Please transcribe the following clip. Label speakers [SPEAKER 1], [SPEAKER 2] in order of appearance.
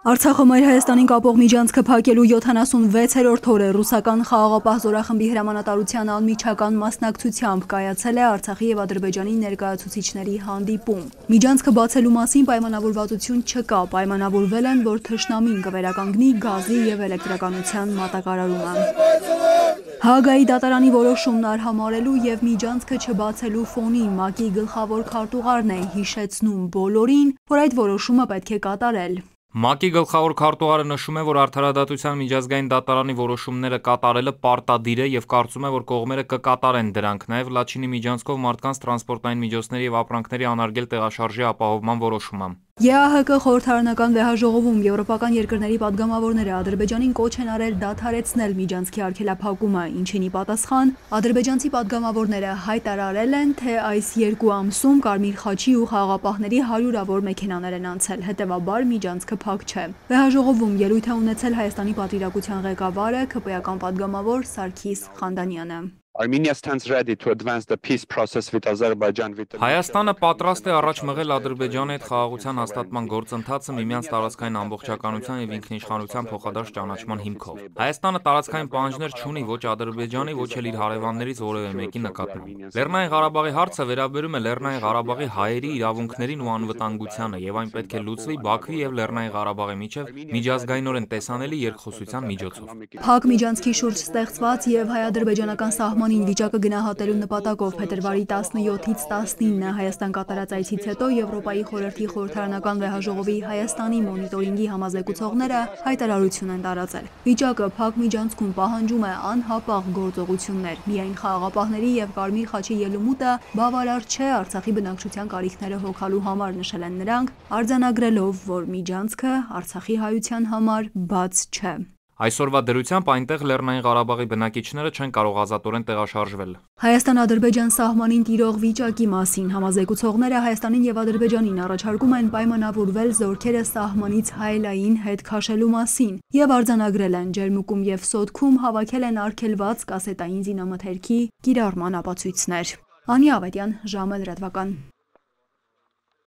[SPEAKER 1] Արցախում այր Հայաստանին կապող միջանցքը փակելու 76-րդ օրը ռուսական խաղաղապահ զորախմբի հրամանատարության անմիջական մասնակցությամբ կայացել է Արցախի եւ Ադրբեջանի ներկայացուցիչների հանդիպում։ Միջանցքը բացելու մասին պայմանավորվածություն չկա, պայմանավորվել են, որ թշնամին կվերականգնի գազի եւ էլեկտրականության մատակարարումը։ Հագայի դատարանի որոշումն արհամարելու եւ միջանցքը չբացելու ֆոնին ՄԱԿ-ի գլխավոր քարտուղարն է հիշեցնում բոլորին, որ այդ որոշումը պետք է կատարել։
[SPEAKER 2] ՄԱԿ-ի գլխավոր քարտուղարը նշում է, որ Արդարադատության միջազգային դատարանի որոշումները կատարելը պարտադիր է եւ կարծում է, որ կողմերը կկատարեն դրանք։ Նաեւ Լաչինի միջանցքով մարդկանց տրանսպորտային միջոցների եւ ապրանքների անարգել տեղաշարժի ապահովման որոշումը։
[SPEAKER 1] ԵԱՀԿ խորհրդարանական վեհաժողովում եվրոպական երկրների падգամավորները Ադրբեջանին կոչ են արել դադարեցնել միջանցքի արգելափակումը, ինչին ի պատասխան ադրբեջանցի падգամավորները հայտարարել են, թե այս երկու ամսում Կարմիր խաչի ու խաղապահների հարյուրավոր մեքենաներ են անցել, հետևաբար միջանցքը փակ չէ։ Վեհաժողովում ելույթ է ունեցել Հայաստանի պատվիրակության ղեկավարը, ԿՊ-ական падգամավոր Սարգիս Խանդանյանը։
[SPEAKER 3] Armenia stands ready to advance the peace process with Azerbaijan with
[SPEAKER 2] Հայաստանը պատրաստ է առաջ մղել Ադրբեջանի հետ խաղաղության հաստատման գործընթացը միմյանց տարածքային ամբողջականության եւ ինքնիշխանության փոխադարձ ճանաչման հիմքով։ Հայաստանը տարածքային պահանջներ չունի ոչ Ադրբեջանի, ոչ էլ իր հարևաններից որևէ մեկի նկատմամբ։ Լեռնային Ղարաբաղի հարցը վերաբերում է Լեռնային Ղարաբաղի հայերի իրավունքներին ու անվտանգությանը եւ այն պետք է լուծվի Բաքվի եւ Լեռնային Ղարաբաղի միջև միջազգայինորեն տեսանելի երկխոսության միջոցով։
[SPEAKER 1] Փակ միջանցքի շուրջ ստեղծված եւ հայ-ադրբեջանական սահման Երևանին վիճակը գնահատելու նպատակով փետրվարի 17-ից 19 Հայաստան կատարած այցից հետո Եվրոպայի խորհրդի խորհրդարանական վեհաժողովի Հայաստանի մոնիտորինգի համազեկուցողները հայտարարություն են տարածել։ Վիճակը փակ միջանցքում պահանջում է անհապաղ գործողություններ։ Միայն խաղաղապահների եւ Կարմիր խաչի ելումուտը բավարար չէ Արցախի բնակչության կարիքները հոգալու համար նշել են նրանք, արձանագրելով, որ միջանցքը Արցախի հայության համար բաց չէ։
[SPEAKER 2] Այսօրվա դրությամբ այնտեղ Լեռնային Ղարաբաղի բնակիչները չեն կարող ազատորեն տեղաշարժվել։
[SPEAKER 1] Հայաստան-Ադրբեջան սահմանին տիրող վիճակի մասին. Համազեկուցողները Հայաստանին եւ Ադրբեջանին առաջարկում են պայմանավորվել զորքերը սահմանից հայելային հետ քաշելու մասին եւ արձանագրել են Ջերմուկում եւ Սոտքում հավաքել են արգելված կասետային զինամթերքի կիրառման ապացույցներ։ Անի Ավետյան, ժամը լրատվական։